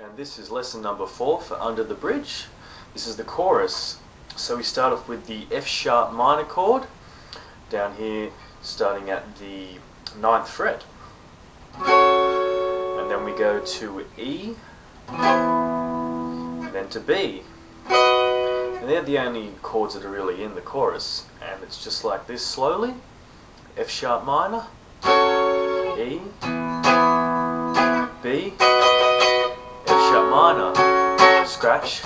And this is lesson number four for Under the Bridge. This is the chorus. So we start off with the F sharp minor chord down here starting at the ninth fret. And then we go to E, and then to B. And they're the only chords that are really in the chorus. And it's just like this slowly. F sharp minor, E, B, scratch,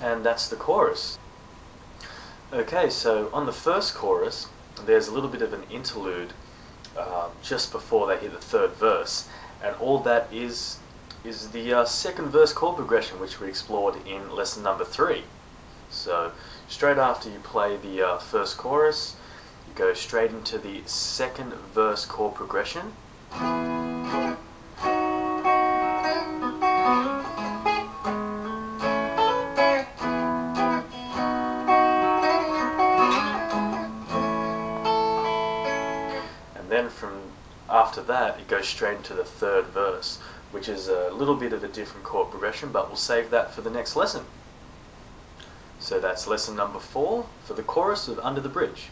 and that's the chorus. Okay, so on the first chorus, there's a little bit of an interlude uh, just before they hit the third verse, and all that is is the uh, second verse chord progression, which we explored in lesson number three. So straight after you play the uh, first chorus, you go straight into the second verse chord progression. And then from after that, it goes straight into the third verse, which is a little bit of a different chord progression, but we'll save that for the next lesson. So that's lesson number four for the chorus of Under the Bridge.